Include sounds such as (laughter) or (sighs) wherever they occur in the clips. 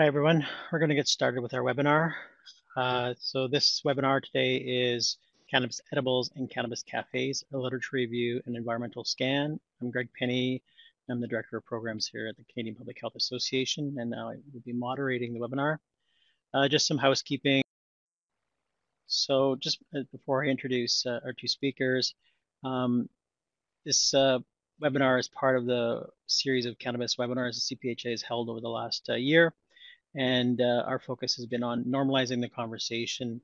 Hi, everyone. We're going to get started with our webinar. Uh, so this webinar today is Cannabis Edibles and Cannabis Cafes, a literature review and environmental scan. I'm Greg Penny. I'm the Director of Programs here at the Canadian Public Health Association, and I will be moderating the webinar. Uh, just some housekeeping. So just uh, before I introduce uh, our two speakers, um, this uh, webinar is part of the series of cannabis webinars the CPHA has held over the last uh, year. And uh, our focus has been on normalizing the conversation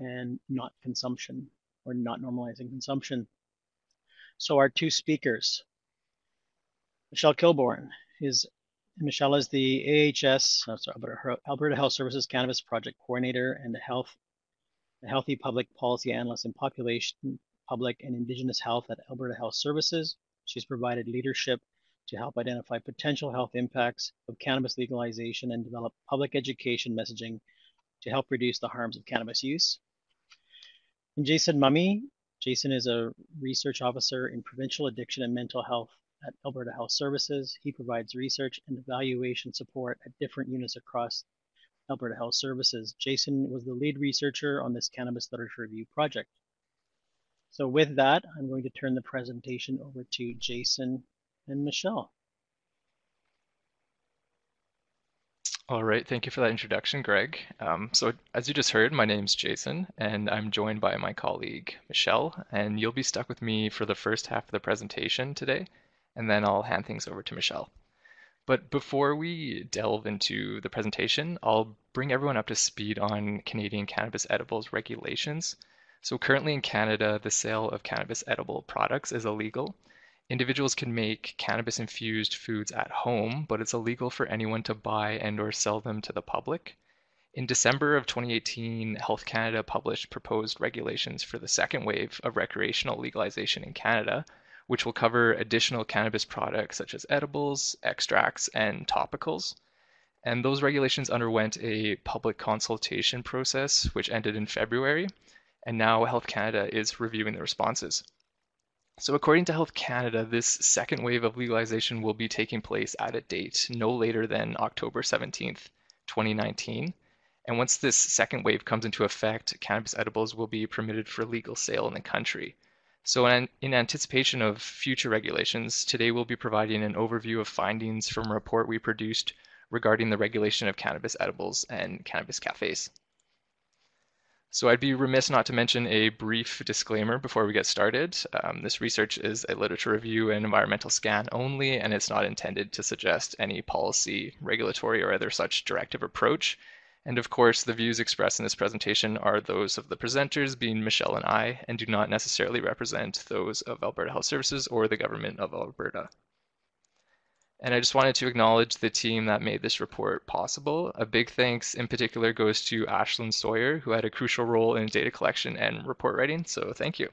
and not consumption or not normalizing consumption. So our two speakers, Michelle Kilborn is Michelle is the AHS, oh, sorry, Alberta Health Services Cannabis Project Coordinator and the Health, the Healthy Public Policy Analyst in Population, Public and Indigenous Health at Alberta Health Services. She's provided leadership to help identify potential health impacts of cannabis legalization and develop public education messaging to help reduce the harms of cannabis use. And Jason Mumme, Jason is a research officer in provincial addiction and mental health at Alberta Health Services. He provides research and evaluation support at different units across Alberta Health Services. Jason was the lead researcher on this cannabis literature review project. So with that, I'm going to turn the presentation over to Jason and Michelle. All right, thank you for that introduction, Greg. Um, so as you just heard, my name's Jason, and I'm joined by my colleague, Michelle, and you'll be stuck with me for the first half of the presentation today, and then I'll hand things over to Michelle. But before we delve into the presentation, I'll bring everyone up to speed on Canadian cannabis edibles regulations. So currently in Canada, the sale of cannabis edible products is illegal, Individuals can make cannabis-infused foods at home, but it's illegal for anyone to buy and or sell them to the public. In December of 2018, Health Canada published proposed regulations for the second wave of recreational legalization in Canada, which will cover additional cannabis products such as edibles, extracts, and topicals. And those regulations underwent a public consultation process, which ended in February, and now Health Canada is reviewing the responses. So according to Health Canada, this second wave of legalization will be taking place at a date no later than October 17th, 2019. And once this second wave comes into effect, cannabis edibles will be permitted for legal sale in the country. So in, in anticipation of future regulations, today we'll be providing an overview of findings from a report we produced regarding the regulation of cannabis edibles and cannabis cafes. So I'd be remiss not to mention a brief disclaimer before we get started. Um, this research is a literature review and environmental scan only, and it's not intended to suggest any policy, regulatory, or other such directive approach. And of course, the views expressed in this presentation are those of the presenters, being Michelle and I, and do not necessarily represent those of Alberta Health Services or the Government of Alberta. And I just wanted to acknowledge the team that made this report possible. A big thanks in particular goes to Ashlyn Sawyer, who had a crucial role in data collection and report writing, so thank you.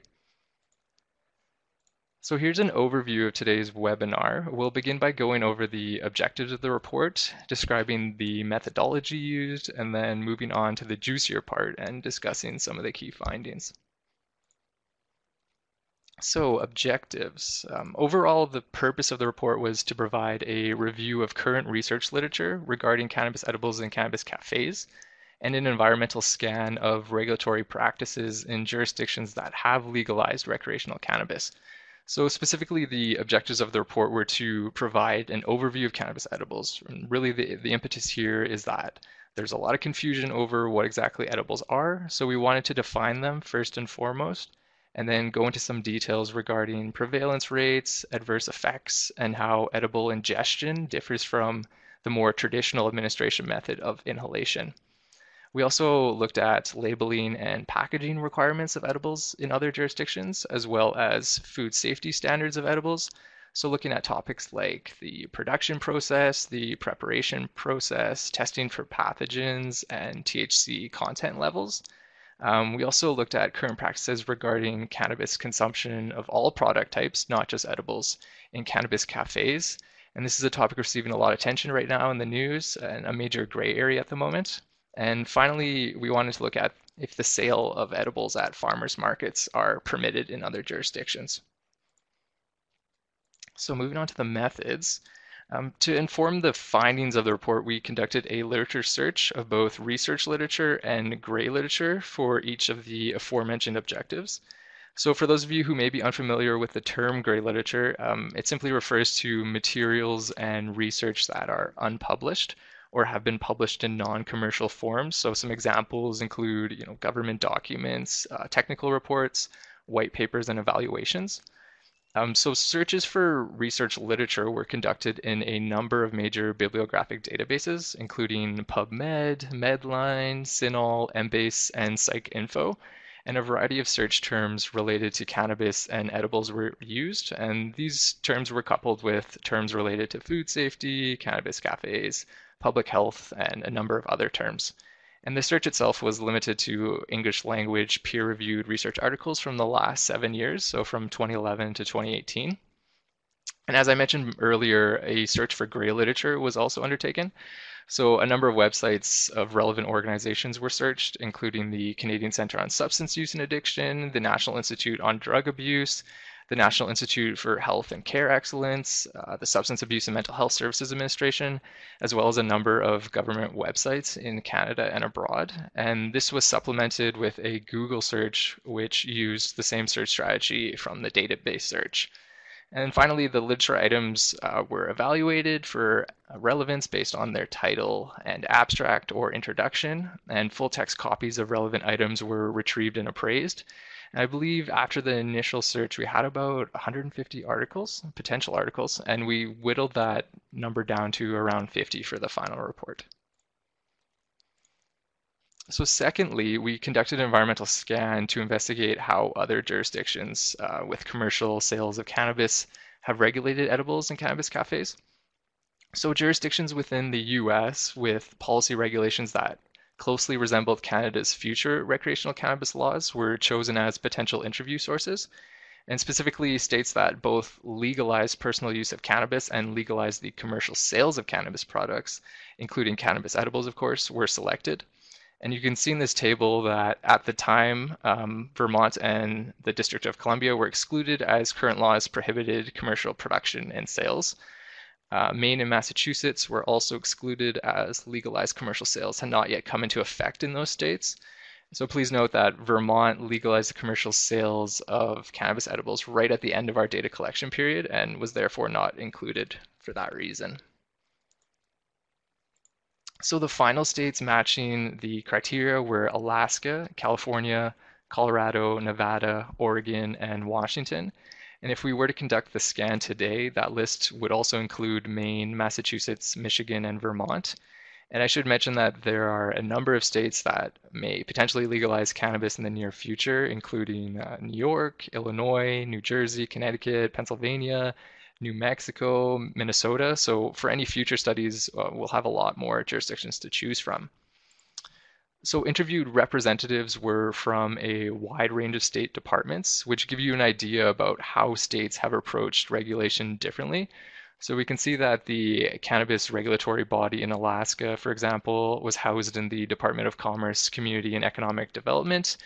So here's an overview of today's webinar. We'll begin by going over the objectives of the report, describing the methodology used, and then moving on to the juicier part and discussing some of the key findings. So objectives. Um, overall, the purpose of the report was to provide a review of current research literature regarding cannabis edibles and cannabis cafes, and an environmental scan of regulatory practices in jurisdictions that have legalized recreational cannabis. So specifically, the objectives of the report were to provide an overview of cannabis edibles. And really, the, the impetus here is that there's a lot of confusion over what exactly edibles are, so we wanted to define them first and foremost and then go into some details regarding prevalence rates, adverse effects, and how edible ingestion differs from the more traditional administration method of inhalation. We also looked at labeling and packaging requirements of edibles in other jurisdictions, as well as food safety standards of edibles. So looking at topics like the production process, the preparation process, testing for pathogens, and THC content levels. Um, we also looked at current practices regarding cannabis consumption of all product types, not just edibles, in cannabis cafes. And this is a topic receiving a lot of attention right now in the news and a major gray area at the moment. And finally, we wanted to look at if the sale of edibles at farmers markets are permitted in other jurisdictions. So moving on to the methods, Um, to inform the findings of the report, we conducted a literature search of both research literature and gray literature for each of the aforementioned objectives. So for those of you who may be unfamiliar with the term gray literature, um, it simply refers to materials and research that are unpublished or have been published in non-commercial forms. So some examples include you know, government documents, uh, technical reports, white papers, and evaluations. Um, so searches for research literature were conducted in a number of major bibliographic databases, including PubMed, Medline, CINAHL, Embase, and PsycInfo and a variety of search terms related to cannabis and edibles were used. And these terms were coupled with terms related to food safety, cannabis cafes, public health, and a number of other terms. And the search itself was limited to English language peer reviewed research articles from the last seven years, so from 2011 to 2018. And as I mentioned earlier, a search for gray literature was also undertaken. So a number of websites of relevant organizations were searched, including the Canadian Centre on Substance Use and Addiction, the National Institute on Drug Abuse, the National Institute for Health and Care Excellence, uh, the Substance Abuse and Mental Health Services Administration, as well as a number of government websites in Canada and abroad. And this was supplemented with a Google search, which used the same search strategy from the database search. And finally, the literature items uh, were evaluated for relevance based on their title and abstract or introduction, and full text copies of relevant items were retrieved and appraised. I believe after the initial search, we had about 150 articles, potential articles, and we whittled that number down to around 50 for the final report. So secondly, we conducted an environmental scan to investigate how other jurisdictions uh, with commercial sales of cannabis have regulated edibles and cannabis cafes. So jurisdictions within the US with policy regulations that closely resembled Canada's future recreational cannabis laws were chosen as potential interview sources, and specifically states that both legalize personal use of cannabis and legalize the commercial sales of cannabis products, including cannabis edibles, of course, were selected. And you can see in this table that at the time, um, Vermont and the District of Columbia were excluded as current laws prohibited commercial production and sales. Uh, Maine and Massachusetts were also excluded as legalized commercial sales had not yet come into effect in those states. So please note that Vermont legalized the commercial sales of cannabis edibles right at the end of our data collection period and was therefore not included for that reason. So the final states matching the criteria were Alaska, California, Colorado, Nevada, Oregon, and Washington. And if we were to conduct the scan today, that list would also include Maine, Massachusetts, Michigan, and Vermont. And I should mention that there are a number of states that may potentially legalize cannabis in the near future, including uh, New York, Illinois, New Jersey, Connecticut, Pennsylvania, New Mexico, Minnesota. So for any future studies, uh, we'll have a lot more jurisdictions to choose from. So interviewed representatives were from a wide range of state departments, which give you an idea about how states have approached regulation differently. So we can see that the cannabis regulatory body in Alaska, for example, was housed in the Department of Commerce, Community and Economic Development.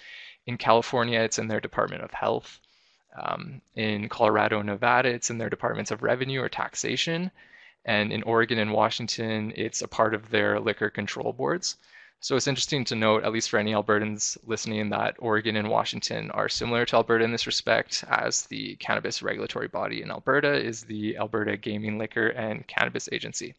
In California, it's in their Department of Health. Um, in Colorado and Nevada, it's in their departments of revenue or taxation. And in Oregon and Washington, it's a part of their liquor control boards. So it's interesting to note, at least for any Albertans listening, that Oregon and Washington are similar to Alberta in this respect, as the cannabis regulatory body in Alberta is the Alberta Gaming, Liquor, and Cannabis Agency.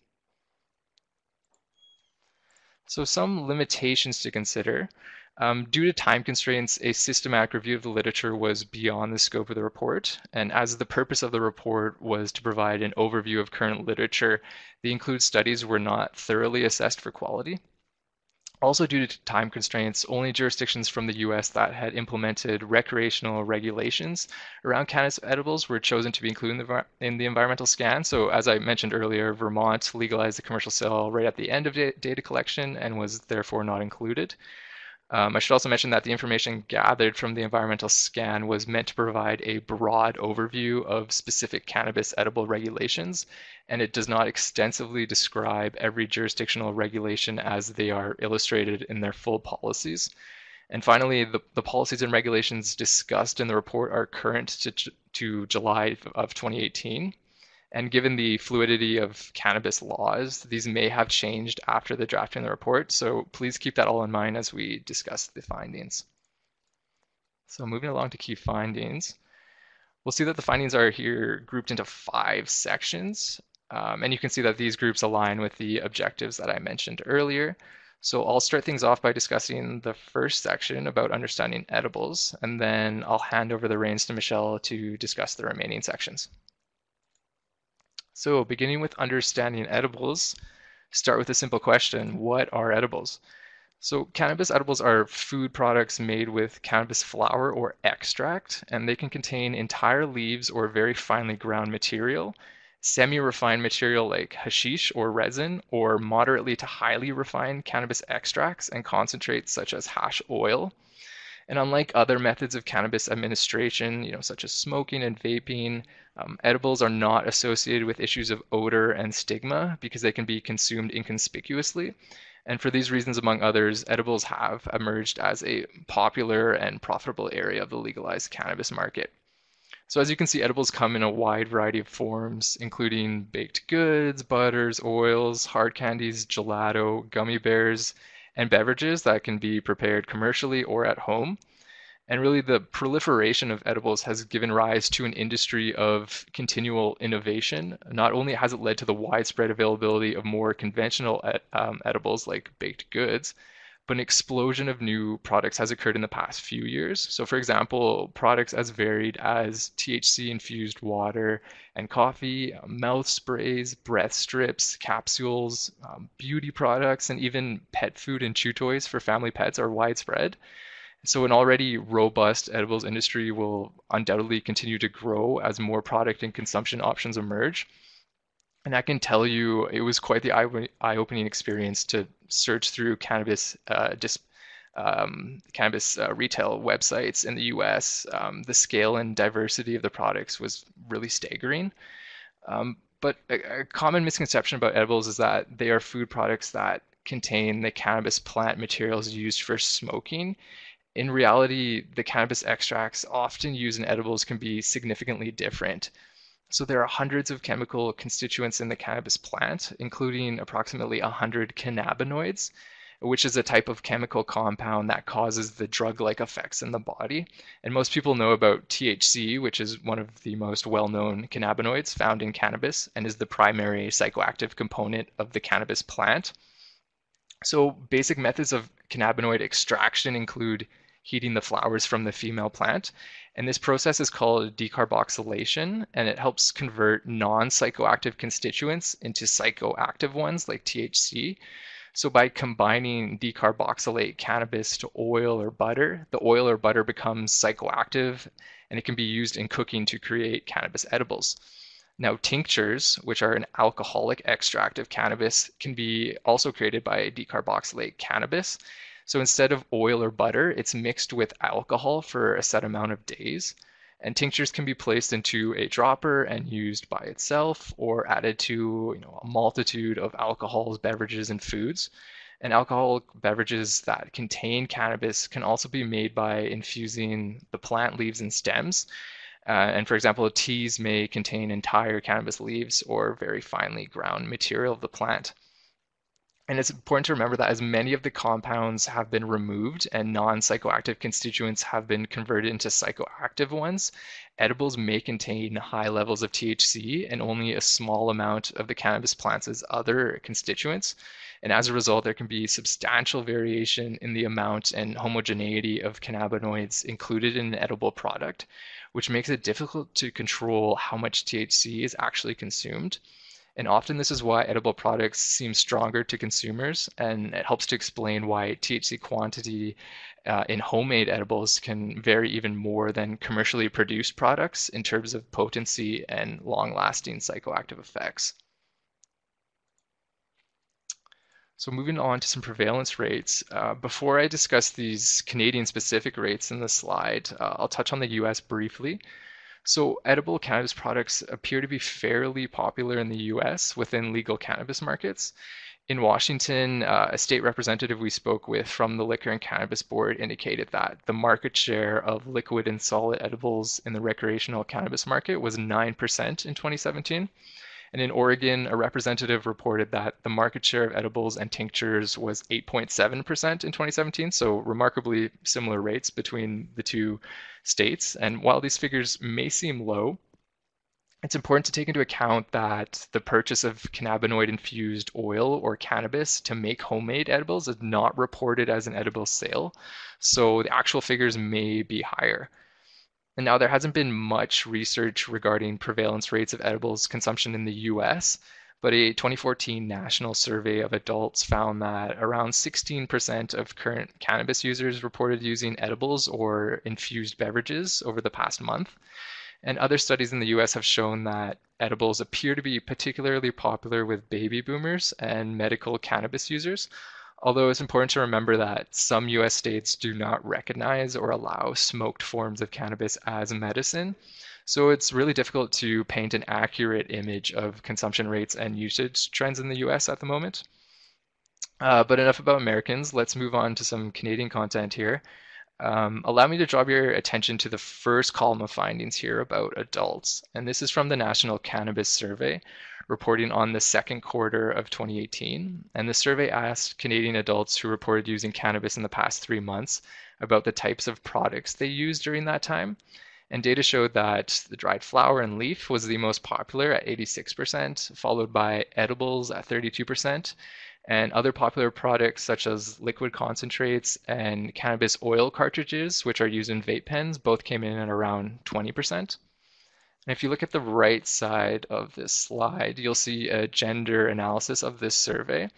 So some limitations to consider. Um, due to time constraints, a systematic review of the literature was beyond the scope of the report, and as the purpose of the report was to provide an overview of current literature, the included studies were not thoroughly assessed for quality. Also due to time constraints, only jurisdictions from the US that had implemented recreational regulations around cannabis edibles were chosen to be included in the, in the environmental scan. So as I mentioned earlier, Vermont legalized the commercial sale right at the end of data collection and was therefore not included. Um, I should also mention that the information gathered from the environmental scan was meant to provide a broad overview of specific cannabis edible regulations, and it does not extensively describe every jurisdictional regulation as they are illustrated in their full policies. And finally, the, the policies and regulations discussed in the report are current to, to July of 2018. And given the fluidity of cannabis laws, these may have changed after the drafting of the report. So please keep that all in mind as we discuss the findings. So moving along to key findings, we'll see that the findings are here grouped into five sections. Um, and you can see that these groups align with the objectives that I mentioned earlier. So I'll start things off by discussing the first section about understanding edibles, and then I'll hand over the reins to Michelle to discuss the remaining sections. So beginning with understanding edibles, start with a simple question. What are edibles? So cannabis edibles are food products made with cannabis flower or extract, and they can contain entire leaves or very finely ground material, semi-refined material like hashish or resin, or moderately to highly refined cannabis extracts and concentrates such as hash oil. And unlike other methods of cannabis administration, you know, such as smoking and vaping, um, edibles are not associated with issues of odor and stigma because they can be consumed inconspicuously. And for these reasons, among others, edibles have emerged as a popular and profitable area of the legalized cannabis market. So as you can see, edibles come in a wide variety of forms, including baked goods, butters, oils, hard candies, gelato, gummy bears, and beverages that can be prepared commercially or at home. And really, the proliferation of edibles has given rise to an industry of continual innovation. Not only has it led to the widespread availability of more conventional um, edibles like baked goods, but an explosion of new products has occurred in the past few years. So, for example, products as varied as THC infused water and coffee, mouth sprays, breath strips, capsules, um, beauty products, and even pet food and chew toys for family pets are widespread. So an already robust edibles industry will undoubtedly continue to grow as more product and consumption options emerge. And I can tell you, it was quite the eye-opening experience to search through cannabis uh, dis- um, cannabis uh, retail websites in the U.S. Um, the scale and diversity of the products was really staggering. Um, but a, a, common misconception about edibles is that they are food products that contain the cannabis plant materials used for smoking, in reality, the cannabis extracts often used in edibles can be significantly different. So there are hundreds of chemical constituents in the cannabis plant, including approximately 100 cannabinoids, which is a type of chemical compound that causes the drug-like effects in the body. And most people know about THC, which is one of the most well-known cannabinoids found in cannabis and is the primary psychoactive component of the cannabis plant. So basic methods of cannabinoid extraction include heating the flowers from the female plant. And this process is called decarboxylation, and it helps convert non psychoactive constituents into psychoactive ones like THC. So, by combining decarboxylate cannabis to oil or butter, the oil or butter becomes psychoactive and it can be used in cooking to create cannabis edibles. Now, tinctures, which are an alcoholic extract of cannabis, can be also created by decarboxylate cannabis so instead of oil or butter, it's mixed with alcohol for a set amount of days. And tinctures can be placed into a dropper and used by itself or added to you know, a multitude of alcohols, beverages, and foods. And alcoholic beverages that contain cannabis can also be made by infusing the plant leaves and stems. Uh, and for example, teas may contain entire cannabis leaves or very finely ground material of the plant. And it's important to remember that as many of the compounds have been removed and non-psychoactive constituents have been converted into psychoactive ones, edibles may contain high levels of THC and only a small amount of the cannabis plant's other constituents. And as a result, there can be substantial variation in the amount and homogeneity of cannabinoids included in an edible product, which makes it difficult to control how much THC is actually consumed. And often this is why edible products seem stronger to consumers, and it helps to explain why THC quantity uh, in homemade edibles can vary even more than commercially produced products in terms of potency and long-lasting psychoactive effects. So moving on to some prevalence rates. Uh, before I discuss these Canadian specific rates in the slide, uh, I'll touch on the US briefly. So edible cannabis products appear to be fairly popular in the US within legal cannabis markets. In Washington, uh, a state representative we spoke with from the Liquor and Cannabis Board indicated that the market share of liquid and solid edibles in the recreational cannabis market was 9% in 2017. And in Oregon, a representative reported that the market share of edibles and tinctures was 8.7% in 2017, so remarkably similar rates between the two states. And while these figures may seem low, it's important to take into account that the purchase of cannabinoid infused oil or cannabis to make homemade edibles is not reported as an edible sale. So the actual figures may be higher. And now there hasn't been much research regarding prevalence rates of edibles consumption in the US, but a 2014 national survey of adults found that around 16% of current cannabis users reported using edibles or infused beverages over the past month. And other studies in the US have shown that edibles appear to be particularly popular with baby boomers and medical cannabis users, although it's important to remember that some US states do not recognize or allow smoked forms of cannabis as medicine. So it's really difficult to paint an accurate image of consumption rates and usage trends in the US at the moment. Uh, but enough about Americans. Let's move on to some Canadian content here. Um, allow me to draw your attention to the first column of findings here about adults. And this is from the National Cannabis Survey, reporting on the second quarter of 2018. And the survey asked Canadian adults who reported using cannabis in the past three months about the types of products they used during that time. And data showed that the dried flower and leaf was the most popular at 86%, followed by edibles at 32%, and other popular products such as liquid concentrates and cannabis oil cartridges, which are used in vape pens, both came in at around 20%. And if you look at the right side of this slide, you'll see a gender analysis of this survey.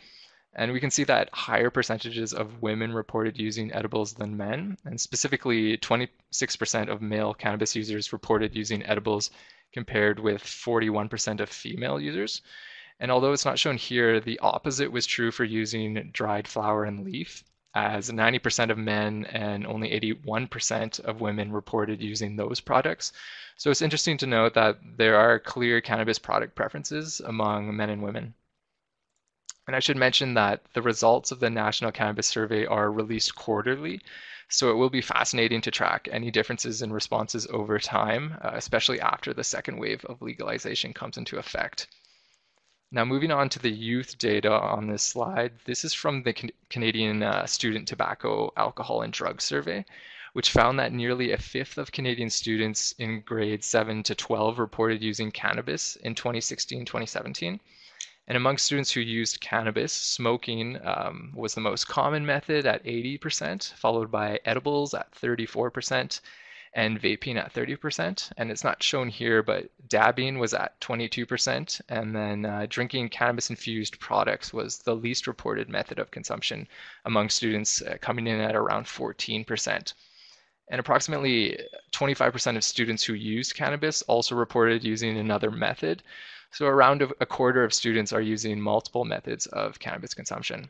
And we can see that higher percentages of women reported using edibles than men, and specifically 26% of male cannabis users reported using edibles compared with 41% of female users. And although it's not shown here, the opposite was true for using dried flower and leaf, as 90% of men and only 81% of women reported using those products. So it's interesting to note that there are clear cannabis product preferences among men and women. And I should mention that the results of the National Cannabis Survey are released quarterly, so it will be fascinating to track any differences in responses over time, uh, especially after the second wave of legalization comes into effect. Now moving on to the youth data on this slide, this is from the Can Canadian uh, Student Tobacco, Alcohol and Drug Survey, which found that nearly a fifth of Canadian students in grades 7 to 12 reported using cannabis in 2016-2017. And among students who used cannabis, smoking um, was the most common method at 80%, followed by edibles at 34%, and vaping at 30%. And it's not shown here, but dabbing was at 22%. And then uh, drinking cannabis infused products was the least reported method of consumption among students, uh, coming in at around 14%. And approximately 25% of students who used cannabis also reported using another method. So around a quarter of students are using multiple methods of cannabis consumption.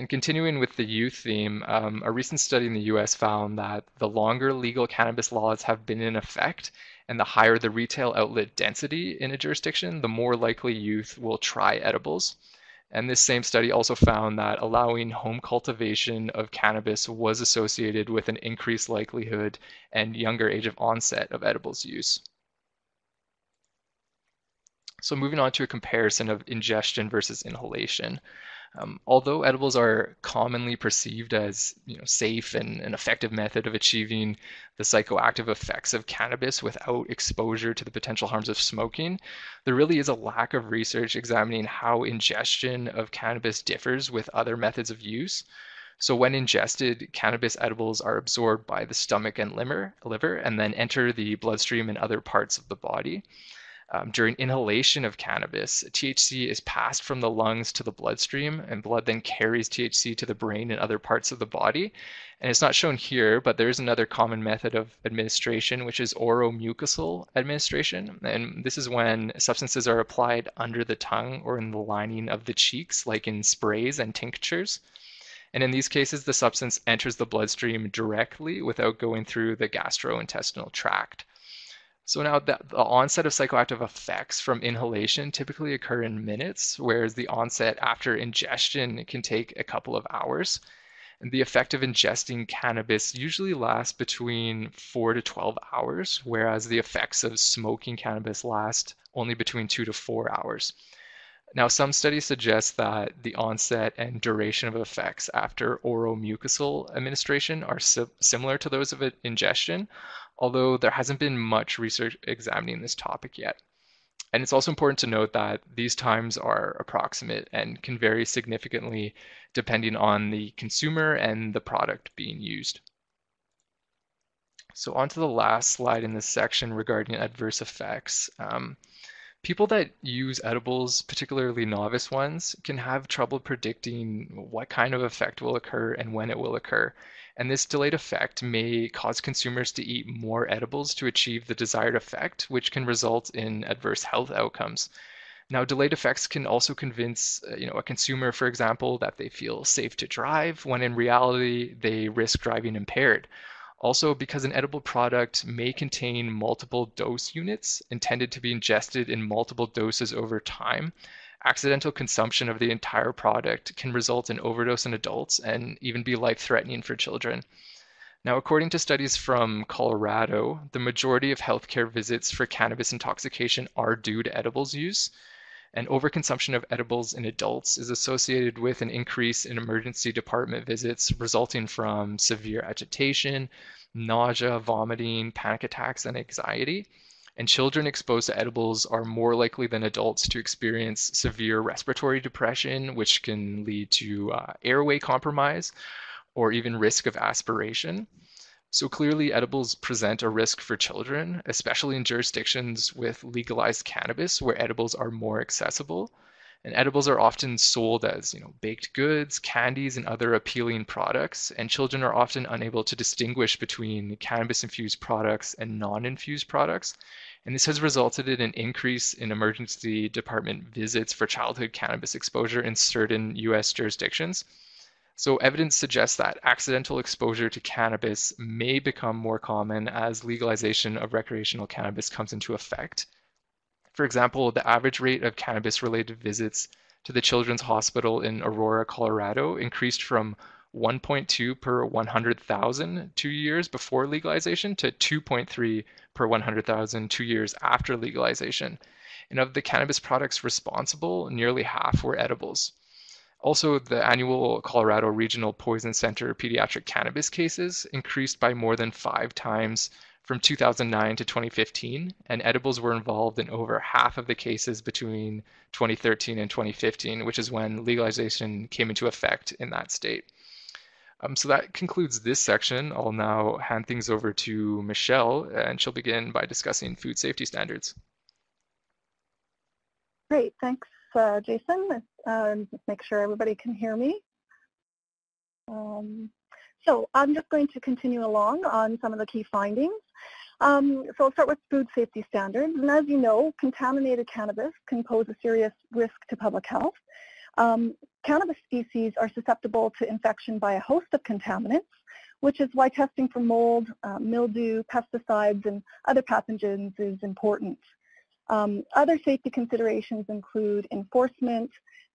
And continuing with the youth theme, um, a recent study in the US found that the longer legal cannabis laws have been in effect and the higher the retail outlet density in a jurisdiction, the more likely youth will try edibles. And this same study also found that allowing home cultivation of cannabis was associated with an increased likelihood and younger age of onset of edibles use. So moving on to a comparison of ingestion versus inhalation. Um, although edibles are commonly perceived as you know, safe and an effective method of achieving the psychoactive effects of cannabis without exposure to the potential harms of smoking, there really is a lack of research examining how ingestion of cannabis differs with other methods of use. So when ingested, cannabis edibles are absorbed by the stomach and liver, liver and then enter the bloodstream and other parts of the body um, during inhalation of cannabis, THC is passed from the lungs to the bloodstream, and blood then carries THC to the brain and other parts of the body. And it's not shown here, but there's another common method of administration, which is oromucosal administration. And this is when substances are applied under the tongue or in the lining of the cheeks, like in sprays and tinctures. And in these cases, the substance enters the bloodstream directly without going through the gastrointestinal tract. So now the, the onset of psychoactive effects from inhalation typically occur in minutes, whereas the onset after ingestion can take a couple of hours. And the effect of ingesting cannabis usually lasts between 4 to 12 hours, whereas the effects of smoking cannabis last only between 2 to 4 hours. Now, some studies suggest that the onset and duration of effects after oral mucosal administration are si similar to those of ingestion, although there hasn't been much research examining this topic yet. And it's also important to note that these times are approximate and can vary significantly depending on the consumer and the product being used. So on to the last slide in this section regarding adverse effects. Um, people that use edibles, particularly novice ones, can have trouble predicting what kind of effect will occur and when it will occur. And this delayed effect may cause consumers to eat more edibles to achieve the desired effect, which can result in adverse health outcomes. Now, delayed effects can also convince, uh, you know, a consumer, for example, that they feel safe to drive, when in reality they risk driving impaired. Also, because an edible product may contain multiple dose units intended to be ingested in multiple doses over time, accidental consumption of the entire product can result in overdose in adults and even be life threatening for children. Now, according to studies from Colorado, the majority of healthcare visits for cannabis intoxication are due to edibles use. And overconsumption of edibles in adults is associated with an increase in emergency department visits resulting from severe agitation, nausea, vomiting, panic attacks, and anxiety and children exposed to edibles are more likely than adults to experience severe respiratory depression, which can lead to uh, airway compromise or even risk of aspiration. So clearly, edibles present a risk for children, especially in jurisdictions with legalized cannabis where edibles are more accessible. And edibles are often sold as, you know, baked goods, candies, and other appealing products. And children are often unable to distinguish between cannabis-infused products and non-infused products and this has resulted in an increase in emergency department visits for childhood cannabis exposure in certain US jurisdictions. So evidence suggests that accidental exposure to cannabis may become more common as legalization of recreational cannabis comes into effect. For example, the average rate of cannabis-related visits to the Children's Hospital in Aurora, Colorado increased from 1.2 per 100,000 two years before legalization to 2.3 per 100,000 two years after legalization. And of the cannabis products responsible, nearly half were edibles. Also, the annual Colorado Regional Poison Center pediatric cannabis cases increased by more than five times from 2009 to 2015, and edibles were involved in over half of the cases between 2013 and 2015, which is when legalization came into effect in that state. Um, so that concludes this section. I'll now hand things over to Michelle, and she'll begin by discussing food safety standards. Great, thanks, uh, Jason. Uh, make sure everybody can hear me. Um, so I'm just going to continue along on some of the key findings. Um, so I'll start with food safety standards. And as you know, contaminated cannabis can pose a serious risk to public health. Um, cannabis species are susceptible to infection by a host of contaminants, which is why testing for mold, uh, mildew, pesticides, and other pathogens is important. Um, other safety considerations include enforcement,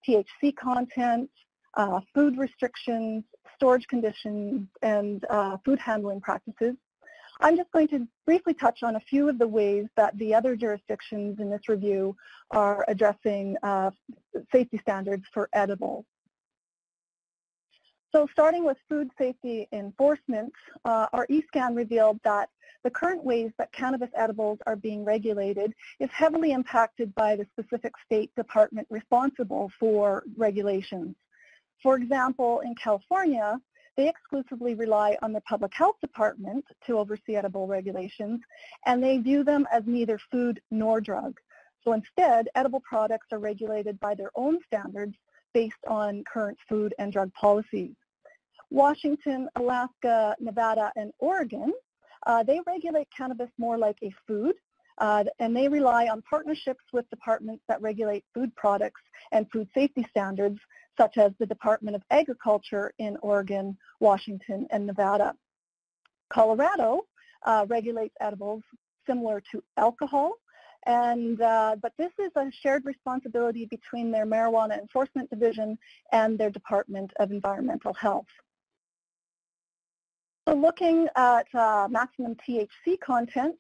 THC content, uh, food restrictions, storage conditions, and uh, food handling practices. I'm just going to briefly touch on a few of the ways that the other jurisdictions in this review are addressing uh, safety standards for edibles. So starting with food safety enforcement, uh, our eScan revealed that the current ways that cannabis edibles are being regulated is heavily impacted by the specific state department responsible for regulations. For example, in California, they exclusively rely on the public health department to oversee edible regulations, and they view them as neither food nor drug. So instead, edible products are regulated by their own standards based on current food and drug policies. Washington, Alaska, Nevada, and Oregon, uh, they regulate cannabis more like a food, uh, and they rely on partnerships with departments that regulate food products and food safety standards such as the Department of Agriculture in Oregon, Washington, and Nevada. Colorado uh, regulates edibles similar to alcohol, and uh, but this is a shared responsibility between their marijuana enforcement division and their Department of Environmental Health. So looking at uh, maximum THC content,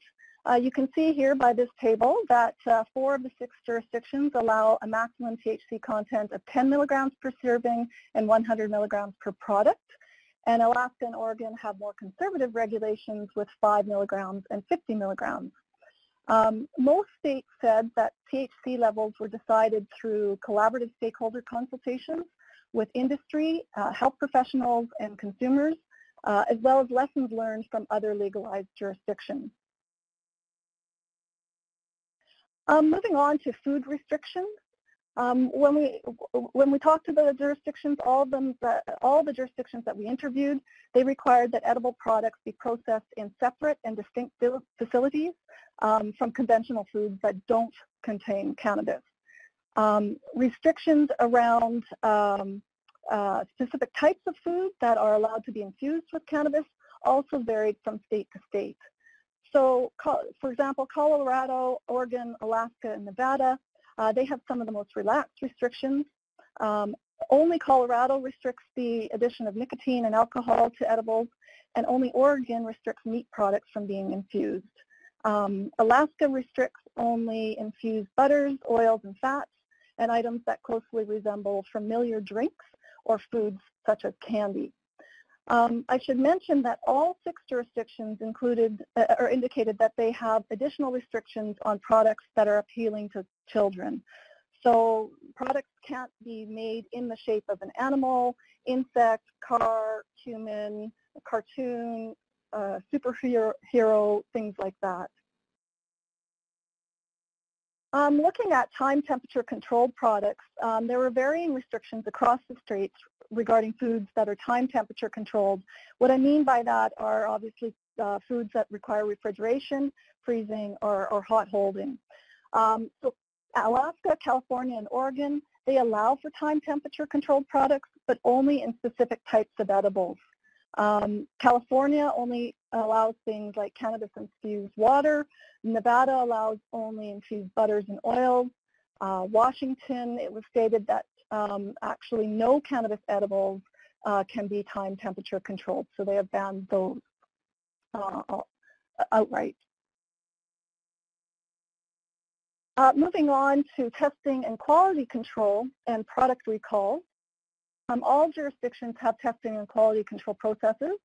uh, you can see here by this table that uh, four of the six jurisdictions allow a maximum THC content of 10 milligrams per serving and 100 milligrams per product. And Alaska and Oregon have more conservative regulations with 5 milligrams and 50 milligrams. Um, most states said that THC levels were decided through collaborative stakeholder consultations with industry, uh, health professionals, and consumers, uh, as well as lessons learned from other legalized jurisdictions. Um, moving on to food restrictions. Um, when we when we talked to the jurisdictions, all of them, the, all the jurisdictions that we interviewed, they required that edible products be processed in separate and distinct facilities um, from conventional foods that don't contain cannabis. Um, restrictions around um, uh, specific types of food that are allowed to be infused with cannabis also varied from state to state. So, for example, Colorado, Oregon, Alaska, and Nevada, uh, they have some of the most relaxed restrictions. Um, only Colorado restricts the addition of nicotine and alcohol to edibles, and only Oregon restricts meat products from being infused. Um, Alaska restricts only infused butters, oils, and fats, and items that closely resemble familiar drinks or foods such as candy. Um, I should mention that all six jurisdictions included uh, or indicated that they have additional restrictions on products that are appealing to children. So products can't be made in the shape of an animal, insect, car, human, cartoon, uh, superhero, hero, things like that. Um, looking at time temperature controlled products, um, there were varying restrictions across the states regarding foods that are time temperature controlled. What I mean by that are obviously uh, foods that require refrigeration, freezing, or, or hot holding. Um, so Alaska, California, and Oregon, they allow for time temperature controlled products, but only in specific types of edibles. Um, California only allows things like cannabis-infused water. Nevada allows only infused butters and oils. Uh, Washington, it was stated that um, actually no cannabis edibles uh, can be time temperature controlled, so they have banned those uh, outright. Uh, moving on to testing and quality control and product recall. Um, all jurisdictions have testing and quality control processes.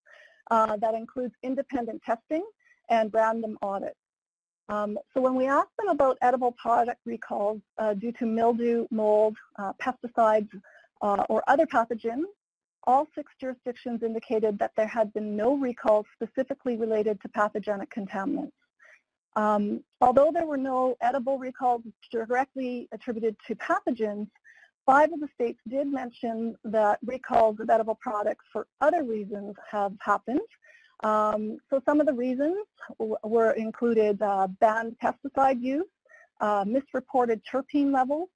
Uh, that includes independent testing and random audits. Um, so when we ask them about edible product recalls uh, due to mildew, mold, uh, pesticides, uh, or other pathogens, all six jurisdictions indicated that there had been no recalls specifically related to pathogenic contaminants. Um, although there were no edible recalls directly attributed to pathogens, five of the states did mention that recalls of edible products for other reasons have happened, um, so some of the reasons were included uh, banned pesticide use, uh, misreported terpene levels,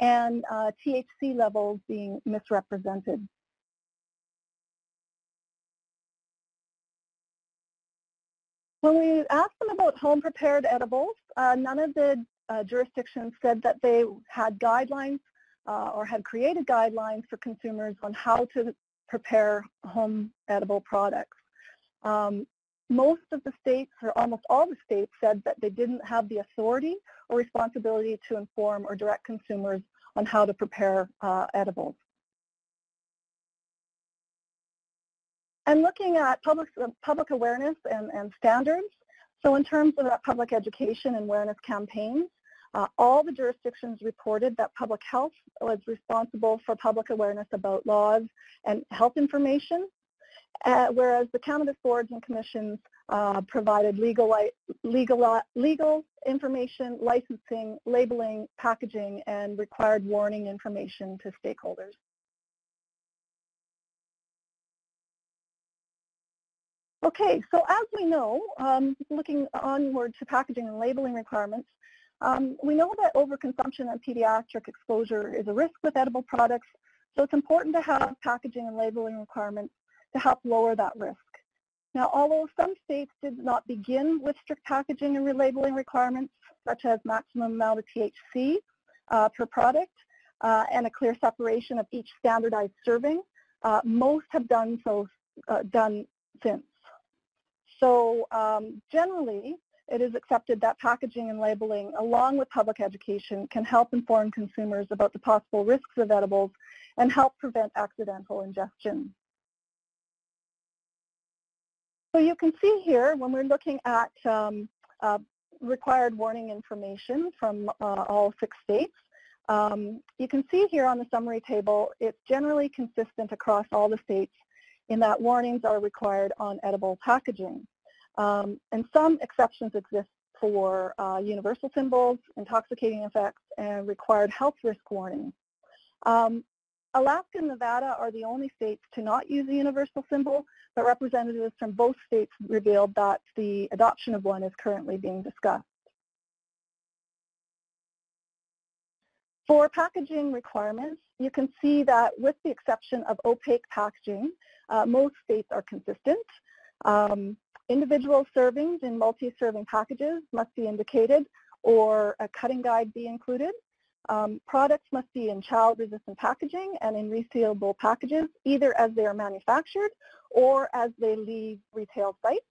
and uh, THC levels being misrepresented. When we asked them about home-prepared edibles, uh, none of the uh, jurisdictions said that they had guidelines or had created guidelines for consumers on how to prepare home edible products. Um, most of the states, or almost all the states, said that they didn't have the authority or responsibility to inform or direct consumers on how to prepare uh, edibles. And looking at public, uh, public awareness and, and standards, so in terms of public education and awareness campaigns, uh, all the jurisdictions reported that public health was responsible for public awareness about laws and health information uh, whereas the cannabis boards and commissions uh, provided legal, legal, legal information, licensing, labeling, packaging, and required warning information to stakeholders. Okay, so as we know, um, looking onward to packaging and labeling requirements, um, we know that overconsumption and pediatric exposure is a risk with edible products, so it's important to have packaging and labeling requirements to help lower that risk. Now, although some states did not begin with strict packaging and relabeling requirements, such as maximum amount of THC uh, per product uh, and a clear separation of each standardized serving, uh, most have done so uh, done since. So um, generally, it is accepted that packaging and labeling, along with public education, can help inform consumers about the possible risks of edibles and help prevent accidental ingestion. So you can see here, when we're looking at um, uh, required warning information from uh, all six states, um, you can see here on the summary table, it's generally consistent across all the states in that warnings are required on edible packaging. Um, and some exceptions exist for uh, universal symbols, intoxicating effects, and required health risk warnings. Um, Alaska and Nevada are the only states to not use a universal symbol, but representatives from both states revealed that the adoption of one is currently being discussed. For packaging requirements, you can see that with the exception of opaque packaging, uh, most states are consistent. Um, individual servings in multi-serving packages must be indicated or a cutting guide be included. Um, products must be in child-resistant packaging and in resealable packages, either as they are manufactured or as they leave retail sites.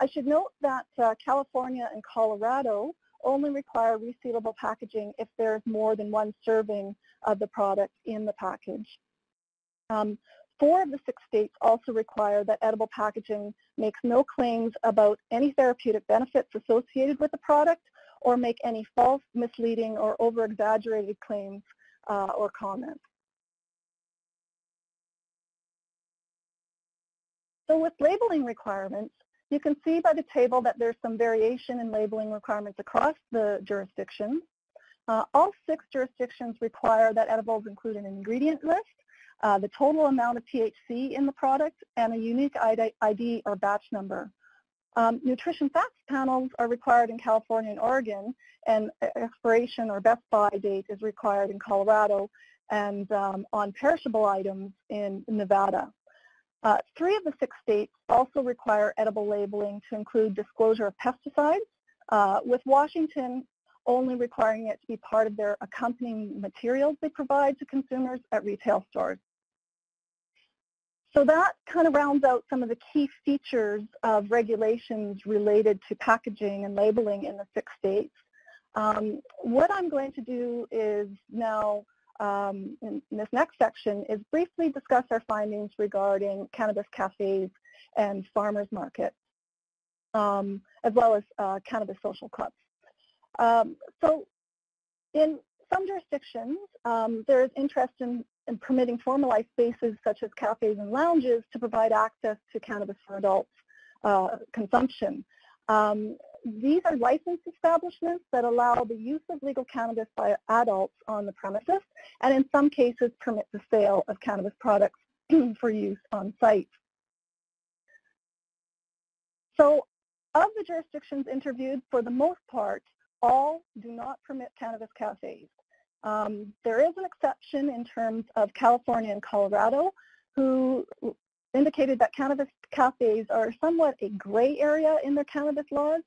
I should note that uh, California and Colorado only require resealable packaging if there's more than one serving of the product in the package. Um, four of the six states also require that edible packaging makes no claims about any therapeutic benefits associated with the product or make any false, misleading, or over-exaggerated claims uh, or comments. So with labeling requirements, you can see by the table that there's some variation in labeling requirements across the jurisdictions. Uh, all six jurisdictions require that edibles include an ingredient list, uh, the total amount of THC in the product, and a unique ID or batch number. Um, nutrition facts panels are required in California and Oregon, and expiration or best by date is required in Colorado, and um, on perishable items in Nevada. Uh, three of the six states also require edible labeling to include disclosure of pesticides, uh, with Washington only requiring it to be part of their accompanying materials they provide to consumers at retail stores. So that kind of rounds out some of the key features of regulations related to packaging and labeling in the six states. Um, what I'm going to do is now, um, in, in, this next section, is briefly discuss our findings regarding cannabis cafes and farmers markets, um, as well as uh, cannabis social clubs. Um, so in some jurisdictions, um, there is interest in and permitting formalized spaces such as cafes and lounges to provide access to cannabis for adult uh, consumption. Um, these are licensed establishments that allow the use of legal cannabis by adults on the premises and in some cases permit the sale of cannabis products (clears throat) for use on site. So of the jurisdictions interviewed, for the most part, all do not permit cannabis cafes. Um, there is an exception in terms of California and Colorado who indicated that cannabis cafes are somewhat a gray area in their cannabis laws.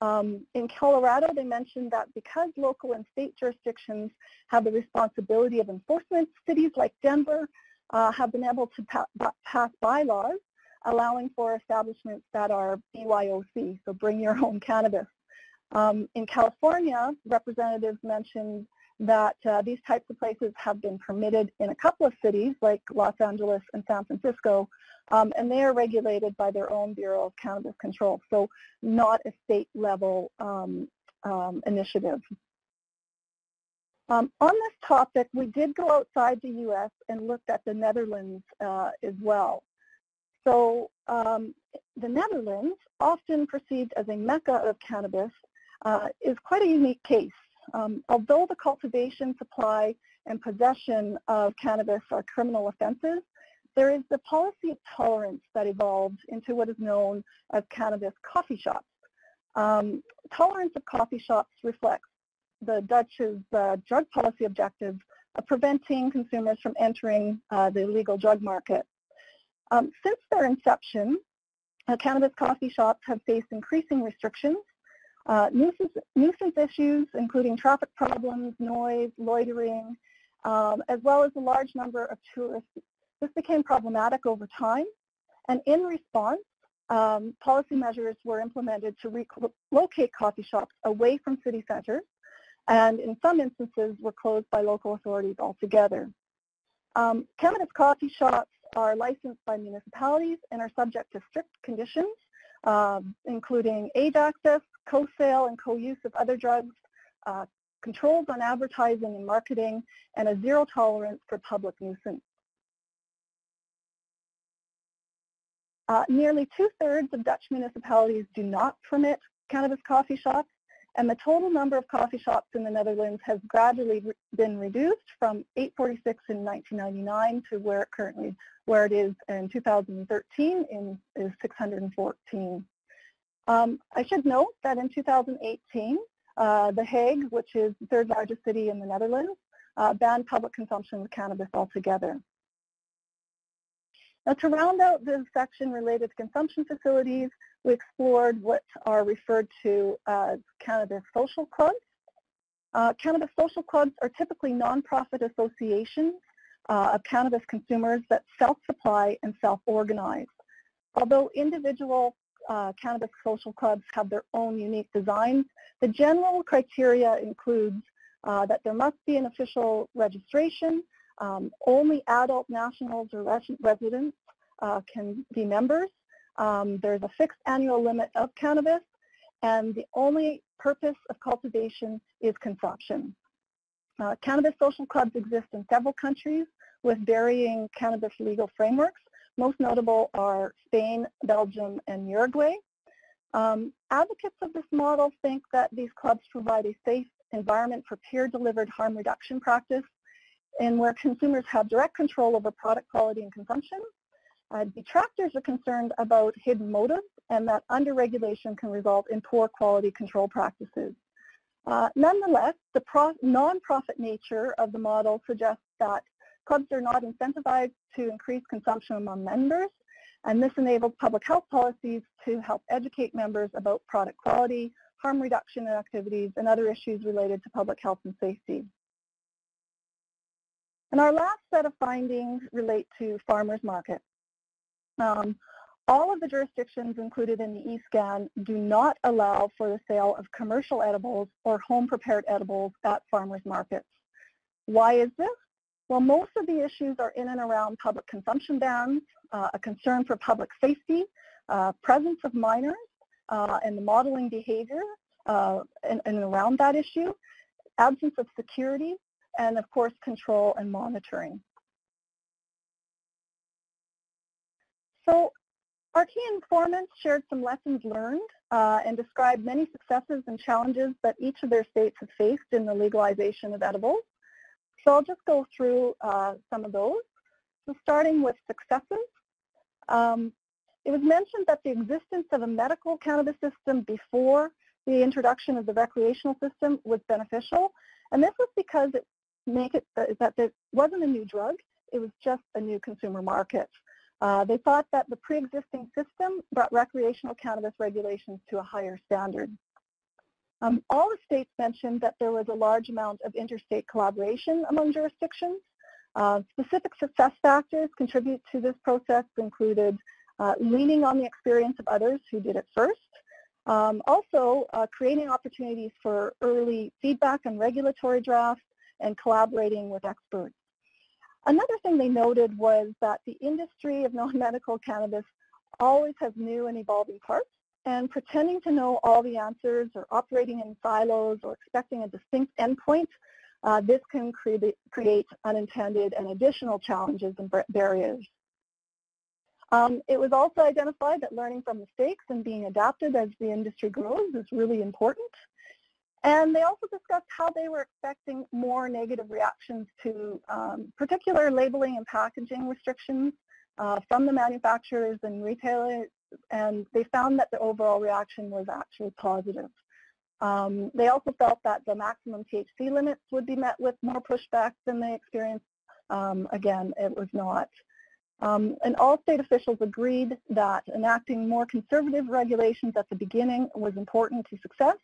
Um, in Colorado, they mentioned that because local and state jurisdictions have the responsibility of enforcement, cities like Denver uh, have been able to pa pass bylaws allowing for establishments that are BYOC, so bring your (laughs) own cannabis. Um, in California, representatives mentioned that uh, these types of places have been permitted in a couple of cities like Los Angeles and San Francisco, um, and they are regulated by their own Bureau of Cannabis Control, so not a state level um, um, initiative. Um, on this topic, we did go outside the U.S. and looked at the Netherlands uh, as well. So um, the Netherlands, often perceived as a mecca of cannabis, uh, is quite a unique case. Um, although the cultivation, supply, and possession of cannabis are criminal offenses, there is the policy of tolerance that evolved into what is known as cannabis coffee shops. Um, tolerance of coffee shops reflects the Dutch's uh, drug policy objective of preventing consumers from entering uh, the illegal drug market. Um, since their inception, uh, cannabis coffee shops have faced increasing restrictions uh, nuisance, nuisance, issues, including traffic problems, noise, loitering, um, as well as a large number of tourists. This became problematic over time, and in response, um, policy measures were implemented to relocate coffee shops away from city centers and in some instances were closed by local authorities altogether. Um, coffee shops are licensed by municipalities and are subject to strict conditions, uh, including age access, co-sale and co-use of other drugs, uh, controls on advertising and marketing, and a zero tolerance for public nuisance. Uh, nearly two-thirds of Dutch municipalities do not permit cannabis coffee shops, and the total number of coffee shops in the Netherlands has gradually re been reduced from 846 in 1999 to where it currently where it is in 2013 in, is 614. Um, I should note that in 2018, uh, The Hague, which is the third largest city in the Netherlands, uh, banned public consumption of cannabis altogether. Now to round out this section related to consumption facilities, we explored what are referred to as cannabis social clubs. Uh, cannabis social clubs are typically nonprofit associations uh, of cannabis consumers that self-supply and self-organize. Although individual uh, cannabis social clubs have their own unique designs, the general criteria includes uh, that there must be an official registration, um, only adult nationals or res residents uh, can be members. Um, there's a fixed annual limit of cannabis, and the only purpose of cultivation is consumption. Uh, cannabis social clubs exist in several countries with varying cannabis legal frameworks. Most notable are Spain, Belgium, and Uruguay. Um, advocates of this model think that these clubs provide a safe environment for peer-delivered harm reduction practice and where consumers have direct control over product quality and consumption. Uh, detractors are concerned about hidden motives and that under-regulation can result in poor quality control practices. Uh, nonetheless, the non-profit nature of the model suggests that clubs are not incentivized to increase consumption among members, and this enables public health policies to help educate members about product quality, harm reduction activities, and other issues related to public health and safety. And our last set of findings relate to farmers markets. Um, all of the jurisdictions included in the e-scan do not allow for the sale of commercial edibles or home-prepared edibles at farmers markets. Why is this? Well, most of the issues are in and around public consumption bans, uh, a concern for public safety, uh, presence of minors, uh, and the modeling behavior uh, and, and around that issue, absence of security, and of course control and monitoring. So our key informants shared some lessons learned uh, and described many successes and challenges that each of their states have faced in the legalization of edibles. So I'll just go through uh, some of those. So starting with successes, um, it was mentioned that the existence of a medical cannabis system before the introduction of the recreational system was beneficial. And this was because it make it uh, that there wasn't a new drug, it was just a new consumer market. Uh, they thought that the pre-existing system brought recreational cannabis regulations to a higher standard. Um, all the states mentioned that there was a large amount of interstate collaboration among jurisdictions. Uh, specific success factors contribute to this process included uh, leaning on the experience of others who did it first, um, also uh, creating opportunities for early feedback on regulatory drafts and collaborating with experts. Another thing they noted was that the industry of non-medical cannabis always has new and evolving parts, and pretending to know all the answers or operating in silos or expecting a distinct endpoint, uh, this can create, create unintended and additional challenges and barriers. Um, it was also identified that learning from mistakes and being adapted as the industry grows is really important. And they also discussed how they were expecting more negative reactions to um, particular labeling and packaging restrictions uh, from the manufacturers and retailers, and they found that the overall reaction was actually positive. Um, they also felt that the maximum THC limits would be met with more pushback than they experienced. Um, again, it was not. Um, and all state officials agreed that enacting more conservative regulations at the beginning was important to success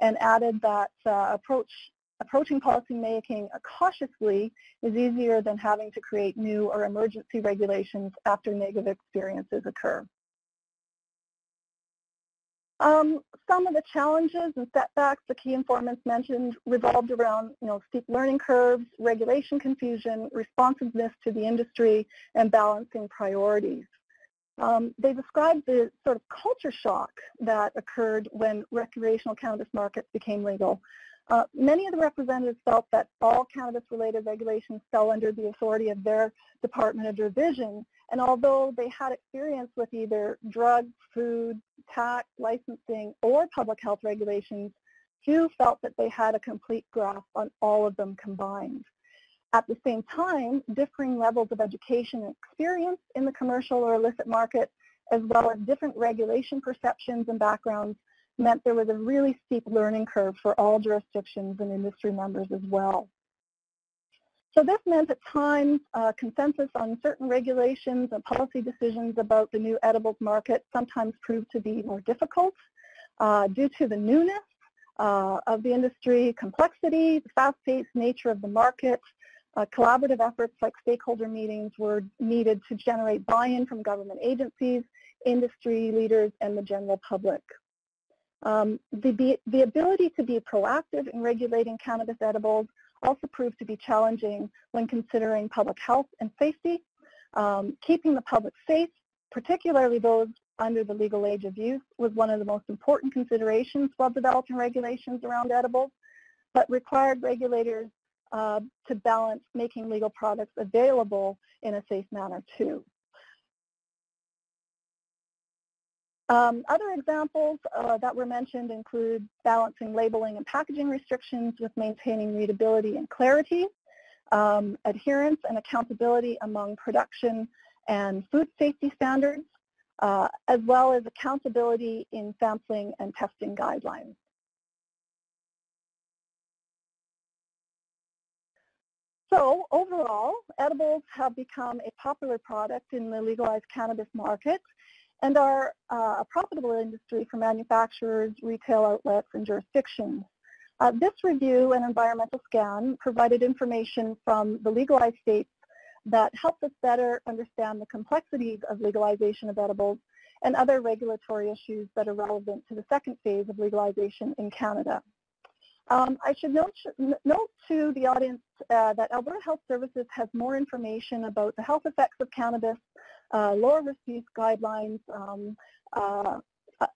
and added that uh, approach, approaching policymaking cautiously is easier than having to create new or emergency regulations after negative experiences occur. Um, some of the challenges and setbacks the key informants mentioned revolved around you know, steep learning curves, regulation confusion, responsiveness to the industry, and balancing priorities. Um, they described the sort of culture shock that occurred when recreational cannabis markets became legal. Uh, many of the representatives felt that all cannabis-related regulations fell under the authority of their department of division, and although they had experience with either drug, food, tax, licensing, or public health regulations, few felt that they had a complete grasp on all of them combined. At the same time, differing levels of education and experience in the commercial or illicit market, as well as different regulation perceptions and backgrounds, meant there was a really steep learning curve for all jurisdictions and industry members as well. So this meant at times uh, consensus on certain regulations and policy decisions about the new edibles market sometimes proved to be more difficult uh, due to the newness uh, of the industry, complexity, the fast-paced nature of the market, uh, collaborative efforts like stakeholder meetings were needed to generate buy-in from government agencies, industry leaders, and the general public. Um, the, the ability to be proactive in regulating cannabis edibles also proved to be challenging when considering public health and safety. Um, keeping the public safe, particularly those under the legal age of use, was one of the most important considerations while developing regulations around edibles, but required regulators uh, to balance making legal products available in a safe manner too. Um, other examples uh, that were mentioned include balancing labeling and packaging restrictions with maintaining readability and clarity, um, adherence and accountability among production and food safety standards, uh, as well as accountability in sampling and testing guidelines. So overall, edibles have become a popular product in the legalized cannabis market and are uh, a profitable industry for manufacturers, retail outlets, and jurisdictions. Uh, this review and environmental scan provided information from the legalized states that helped us better understand the complexities of legalization of edibles and other regulatory issues that are relevant to the second phase of legalization in Canada. Um, I should note, note, to the audience uh, that Alberta Health Services has more information about the health effects of cannabis, lower risk use guidelines, um, uh,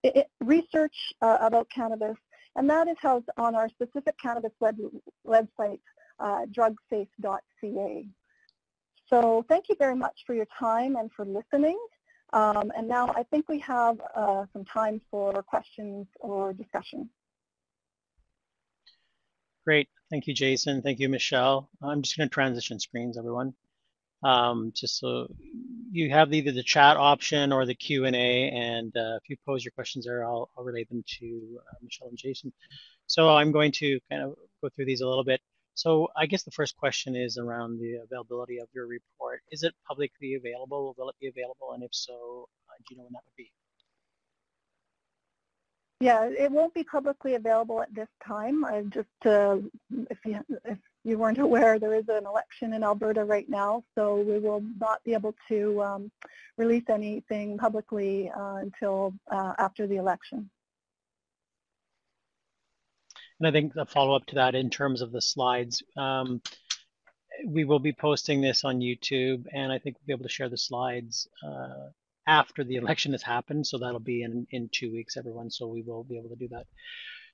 it, research uh, about cannabis, and that is housed on our specific cannabis web, website, uh, drugsafe.ca. So thank you very much for your time and for listening. Um, and now I think we have uh, some time for questions or discussion. Great. Thank you, Jason. Thank you, Michelle. I'm just going to transition screens, everyone. Um, just so you have either the chat option or the Q&A, and uh, if you pose your questions there, I'll, I'll relay them to uh, Michelle and Jason. So I'm going to kind of go through these a little bit. So I guess the first question is around the availability of your report. Is it publicly available? Will it be available? And if so, uh, do you know when that would be? Yeah, it won't be publicly available at this time. I just, uh, if you if you weren't aware, there is an election in Alberta right now, so we will not be able to um, release anything publicly uh, until uh, after the election. And I think a follow-up to that in terms of the slides, um, we will be posting this on YouTube, and I think we'll be able to share the slides uh, after the election has happened. So that'll be in, in two weeks, everyone. So we will be able to do that.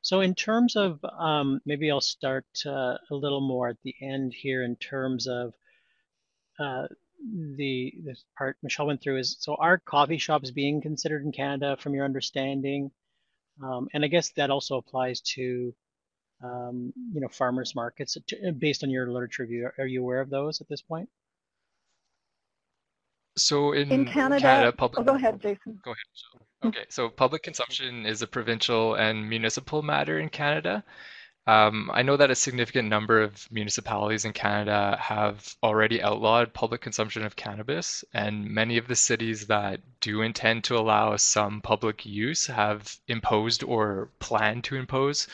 So in terms of, um, maybe I'll start uh, a little more at the end here in terms of uh, the this part Michelle went through is, so are coffee shops being considered in Canada from your understanding? Um, and I guess that also applies to, um, you know, farmers markets based on your literature review. Are you aware of those at this point? So in, in Canada, Canada public, oh, go ahead, Jason. Go ahead. So, okay, so public consumption is a provincial and municipal matter in Canada. Um, I know that a significant number of municipalities in Canada have already outlawed public consumption of cannabis, and many of the cities that do intend to allow some public use have imposed or plan to impose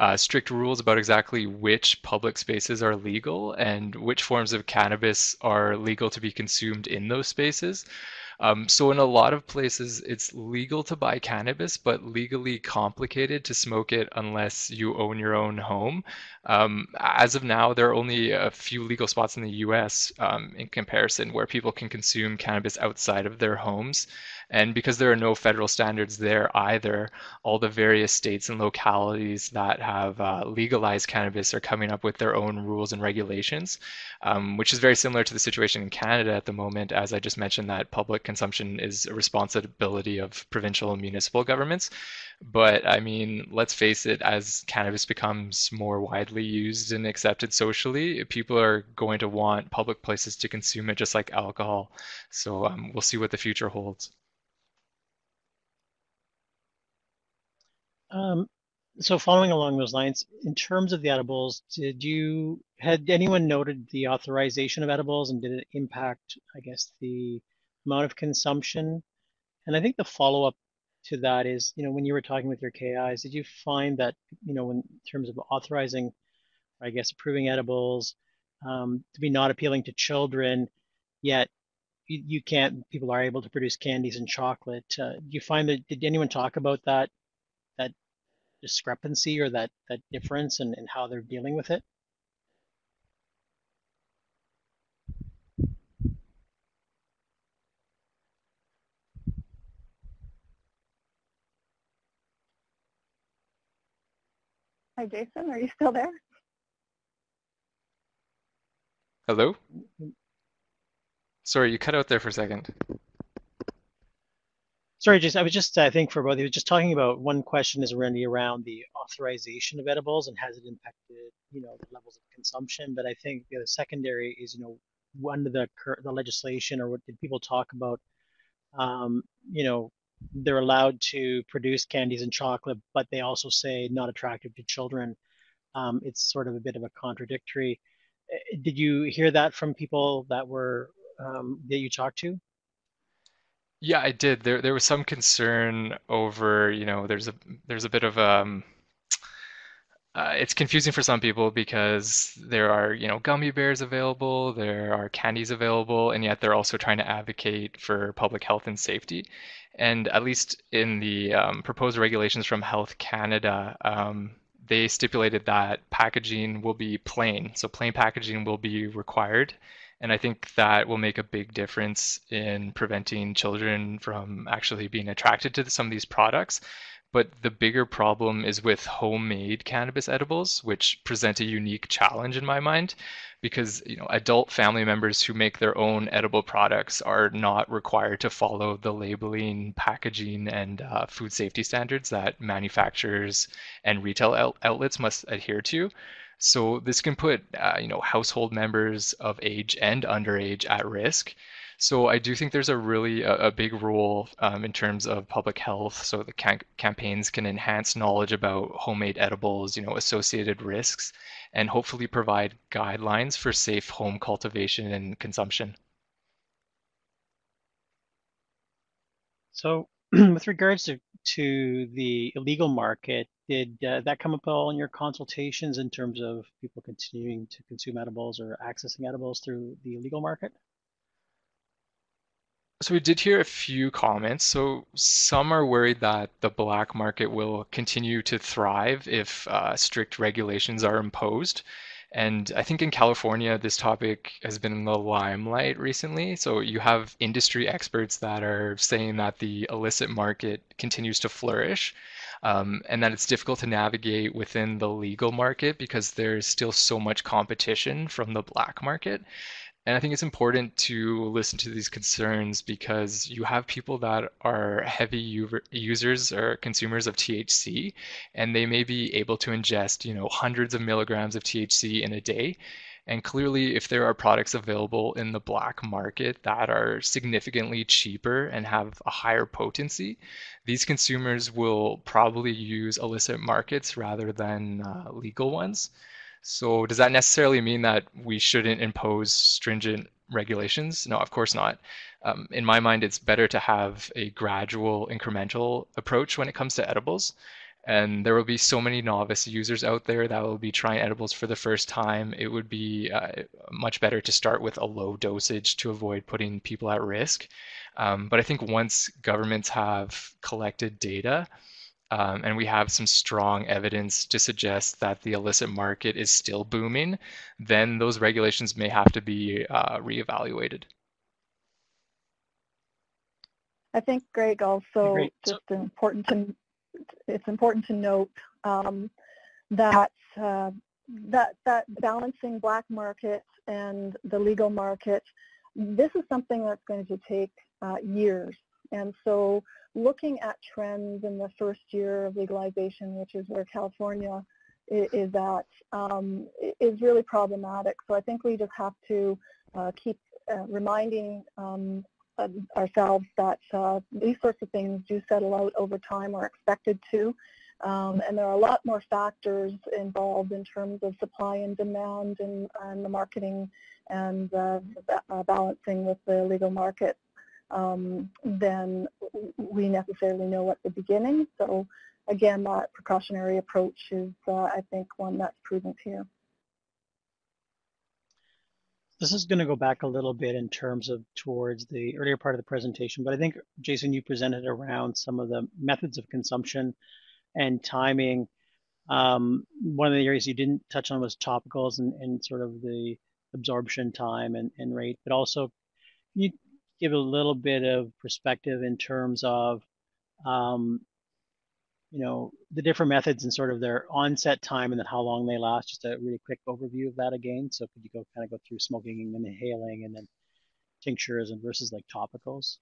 uh, strict rules about exactly which public spaces are legal and which forms of cannabis are legal to be consumed in those spaces. Um, so in a lot of places, it's legal to buy cannabis, but legally complicated to smoke it unless you own your own home. Um, as of now, there are only a few legal spots in the U.S. Um, in comparison where people can consume cannabis outside of their homes. And because there are no federal standards there either, all the various states and localities that have uh, legalized cannabis are coming up with their own rules and regulations, um, which is very similar to the situation in Canada at the moment. As I just mentioned, that public consumption is a responsibility of provincial and municipal governments. But I mean, let's face it, as cannabis becomes more widely used and accepted socially, people are going to want public places to consume it just like alcohol. So um, we'll see what the future holds. Um, so following along those lines, in terms of the edibles, did you had anyone noted the authorization of edibles and did it impact, I guess, the amount of consumption? And I think the follow-up to that is, you know, when you were talking with your KIs, did you find that, you know, in terms of authorizing, I guess, approving edibles um, to be not appealing to children, yet you, you can't, people are able to produce candies and chocolate. Uh, do you find that, did anyone talk about that discrepancy or that that difference and, and how they're dealing with it? Hi, Jason. Are you still there? Hello? Mm-hmm. Sorry, you cut out there for a second. Sorry, just I was just I think for both of you just talking about one question is really around the authorization of edibles and has it impacted you know the levels of consumption. But I think the secondary is you know under the the legislation or what did people talk about? Um, you know they're allowed to produce candies and chocolate, but they also say not attractive to children. Um, it's sort of a bit of a contradictory. Eh, did you hear that from people that were um, that you talked to? Yeah, I did. There there was some concern over, you know, there's a there's a bit of um uh, it's confusing for some people because there are, you know, gummy bears available, there are candies available, and yet they're also trying to advocate for public health and safety. And at least in the um, proposed regulations from Health Canada, um, they stipulated that packaging will be plain. So plain packaging will be required and I think that will make a big difference in preventing children from actually being attracted to some of these products. But the bigger problem is with homemade cannabis edibles, which present a unique challenge in my mind because you know adult family members who make their own edible products are not required to follow the labeling, packaging, and uh, food safety standards that manufacturers and retail out- outlets must adhere to. So this can put uh, you know household members of age and underage at risk. So I do think there's a really a, a big role um, in terms of public health. So the cam- campaigns can enhance knowledge about homemade edibles, you know, associated risks, and hopefully provide guidelines for safe home cultivation and consumption. So (clears throat) with regards to, to the illegal market, did uh, that come up at all in your consultations in terms of people continuing to consume edibles or accessing edibles through the illegal market? So we did hear a few comments. So some are worried that the black market will continue to thrive if uh, strict regulations are imposed. And I think in California, this topic has been in the limelight recently. So you have industry experts that are saying that the illicit market continues to flourish um, and that it's difficult to navigate within the legal market because there's still so much competition from the black market. And I think it's important to listen to these concerns because you have people that are heavy users or consumers of THC, and they may be able to ingest, you know, hundreds of milligrams of THC in a day. And clearly, if there are products available in the black market that are significantly cheaper and have a higher potency, these consumers will probably use illicit markets rather than uh, legal ones. So, does that necessarily mean that we shouldn't impose stringent regulations? No, of course not. Um, in my mind, it's better to have a gradual, incremental approach when it comes to edibles. And there will be so many novice users out there that will be trying edibles for the first time. It would be uh, much better to start with a low dosage to avoid putting people at risk. Um, but I think once governments have collected data, um, and we have some strong evidence to suggest that the illicit market is still booming, then those regulations may have to be uh, reevaluated. I think, Greg, also Great. just important to it's important to note um, that uh, that that balancing black market and the legal market, this is something that's going to take uh, years. And so looking at trends in the first year of legalization, which is where California is at, um, is really problematic. So I think we just have to uh, keep uh, reminding um, ourselves that uh, these sorts of things do settle out over time or expected to. Um, and there are a lot more factors involved in terms of supply and demand and, and the marketing and uh, balancing with the legal market um, than we necessarily know at the beginning. So again, that precautionary approach is, uh, I think, one that's prudent here. This is going to go back a little bit in terms of towards the earlier part of the presentation, but I think, Jason, you presented around some of the methods of consumption and timing. Um, one of the areas you didn't touch on was topicals and, and sort of the absorption time and, and rate, but also you give a little bit of perspective in terms of um, you know, the different methods and sort of their onset time and then how long they last. Just a really quick overview of that again. So could you go kind of go through smoking and inhaling and then tinctures and versus like topicals?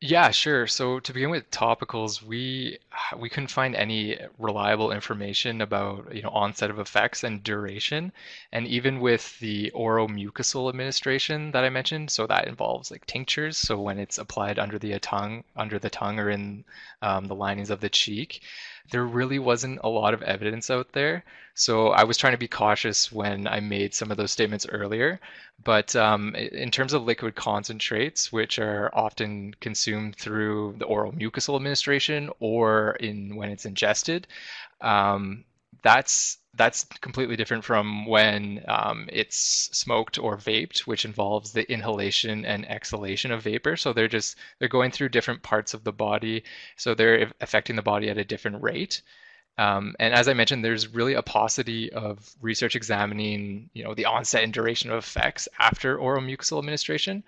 Yeah, sure. So to begin with topicals, we (sighs) we couldn't find any reliable information about, you know, onset of effects and duration. And even with the oral mucosal administration that I mentioned, so that involves like tinctures. So when it's applied under the tongue, under the tongue or in um, the linings of the cheek, there really wasn't a lot of evidence out there. So I was trying to be cautious when I made some of those statements earlier. But um, in terms of liquid concentrates, which are often consumed through the oral mucosal administration or in when it's ingested, um, that's that's completely different from when um, it's smoked or vaped, which involves the inhalation and exhalation of vapor. So they're just they're going through different parts of the body, so they're affecting the body at a different rate. Um, and as I mentioned, there's really a paucity of research examining, you know, the onset and duration of effects after oral mucosal administration.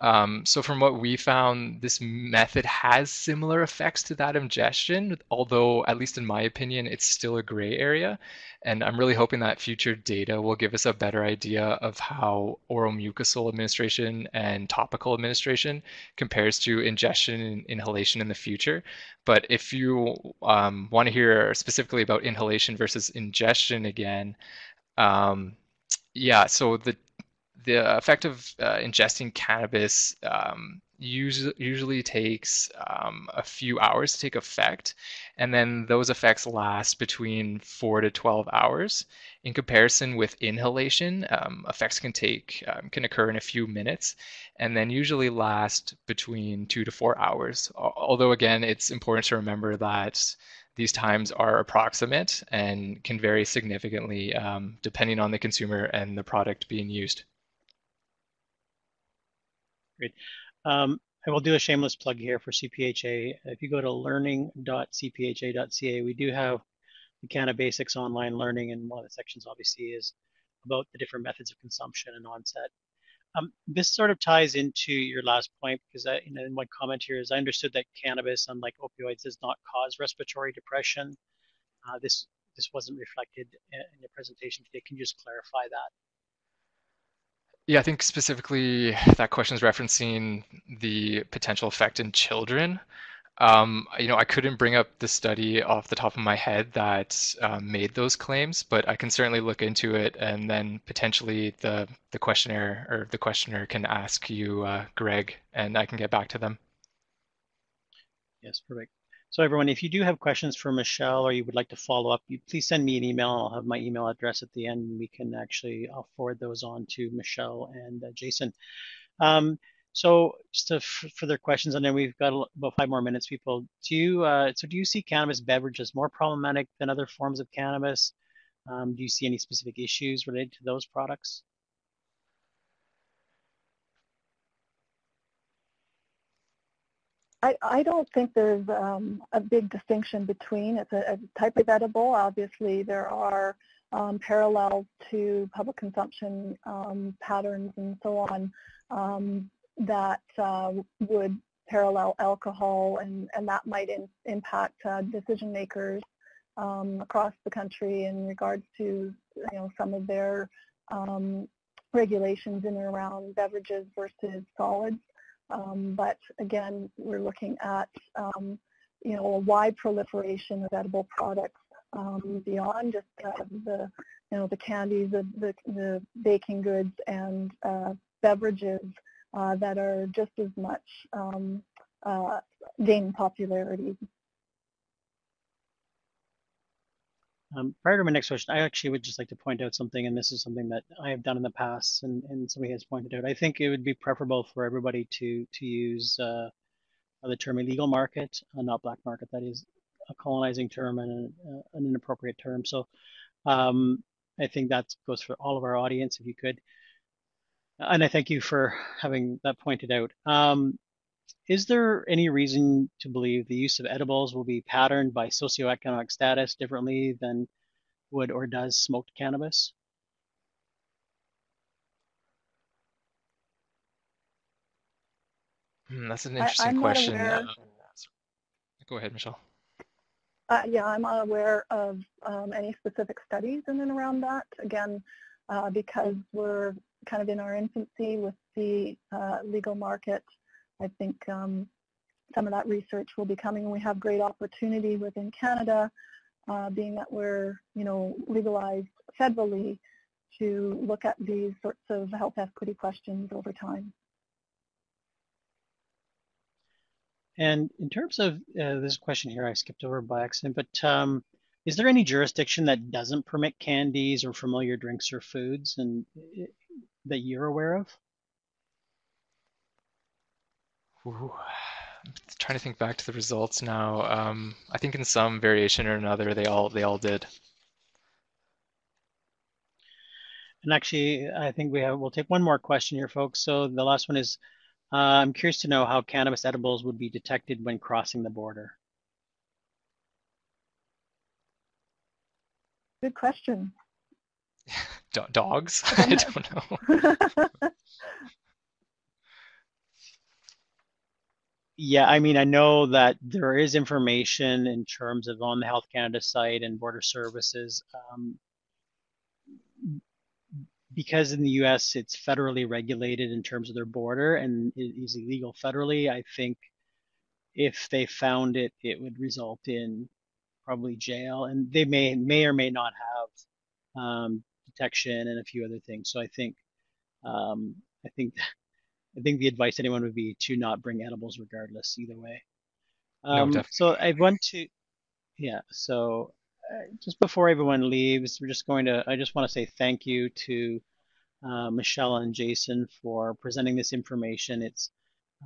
Um, so from what we found, this method has similar effects to that ingestion, although at least in my opinion, it's still a gray area. And I'm really hoping that future data will give us a better idea of how oral mucosal administration and topical administration compares to ingestion and inhalation in the future. But if you um, want to hear specifically about inhalation versus ingestion again, um, yeah, so the the effect of uh, ingesting cannabis um, usually, usually takes um, a few hours to take effect, and then those effects last between four to 12 hours. In comparison with inhalation, um, effects can take um, can occur in a few minutes, and then usually last between two to four hours. Although again, it's important to remember that these times are approximate and can vary significantly um, depending on the consumer and the product being used. Great. Um, I will do a shameless plug here for CPHA. If you go to learning.cpha.ca, we do have the Canna Basics online learning, and one of the sections obviously is about the different methods of consumption and onset. Um, this sort of ties into your last point because I, you know, in one comment here is I understood that cannabis, unlike opioids, does not cause respiratory depression. Uh, this this wasn't reflected in your presentation today. Can you just clarify that? Yeah, I think specifically that question is referencing the potential effect in children. Um, you know, I couldn't bring up the study off the top of my head that um, made those claims, but I can certainly look into it, and then potentially the the questionnaire or the questioner can ask you, uh, Greg, and I can get back to them. Yes, perfect. So everyone, if you do have questions for Michelle or you would like to follow up, you please send me an email. I'll have my email address at the end. We can actually I'll forward those on to Michelle and uh, Jason. Um, so just further questions, and then we've got about five more minutes, people. Do you, uh, so do you see cannabis beverages more problematic than other forms of cannabis? Um, do you see any specific issues related to those products? I, I don't think there's um, a big distinction between it's a, a, type of edible. Obviously, there are um, parallels to public consumption um, patterns and so on um, that uh, would parallel alcohol, and, and that might in, impact uh, decision makers um, across the country in regards to you know some of their um, regulations in and around beverages versus solids. Um, but again, we're looking at um, you know a wide proliferation of edible products um, beyond just uh, the you know the candies, the the, the baking goods, and uh, beverages uh, that are just as much um, uh, gaining popularity. Um, prior to my next question, I actually would just like to point out something, and this is something that I have done in the past, and, and somebody has pointed out. I think it would be preferable for everybody to to use uh, the term illegal market, uh, not black market. That is a colonizing term and a, uh, an inappropriate term. So um, I think that goes for all of our audience, if you could. And I thank you for having that pointed out. Um, is there any reason to believe the use of edibles will be patterned by socioeconomic status differently than would or does smoked cannabis? Hmm, that's an interesting I, question. Uh, go ahead, Michelle. Uh, yeah, I'm unaware of um, any specific studies in and around that. Again, uh, because we're kind of in our infancy with the uh, legal market I think um, some of that research will be coming we have great opportunity within Canada, uh, being that we're, you know, legalized federally to look at these sorts of health equity questions over time. And in terms of uh, this question here, I skipped over by accident, but um, is there any jurisdiction that doesn't permit candies or familiar drinks or foods and uh, that you're aware of? Ooh, I'm trying to think back to the results now. Um, I think in some variation or another, they all they all did. And actually, I think we have we'll take one more question here, folks. So the last one is, uh, I'm curious to know how cannabis edibles would be detected when crossing the border. Good question. (laughs) Dogs? (laughs) I don't know. (laughs) Yeah, I mean, I know that there is information in terms of on the Health Canada site and border services. Um, because in the US it's federally regulated in terms of their border and it is illegal federally, I think if they found it, it would result in probably jail and they may may or may not have um, detection and a few other things. So I think um, I think I think the advice anyone would be to not bring edibles regardless either way. Um, no, so I want to, yeah. So uh, just before everyone leaves, we're just going to. I just want to say thank you to uh, Michelle and Jason for presenting this information. It's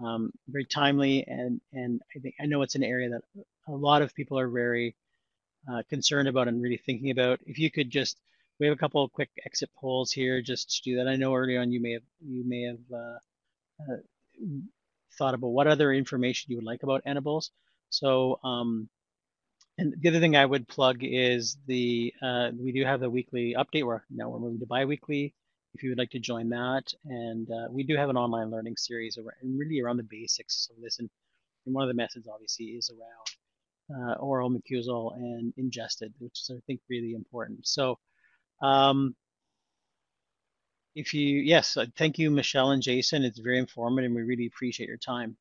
um, very timely, and and I think I know it's an area that a lot of people are very uh, concerned about and really thinking about. If you could just, we have a couple of quick exit polls here, just to do that. I know early on you may have you may have uh, uh, thought about what other information you would like about edibles. So, um, and the other thing I would plug is the uh, we do have the weekly update. Where now we're moving to biweekly. If you would like to join that, and uh, we do have an online learning series around, really around the basics of this. And, one of the methods, obviously, is around uh, oral mucosal and ingested, which is I think really important. So. Um, if you, yes, uh, thank you, Michelle and Jason. It's very informative and we really appreciate your time.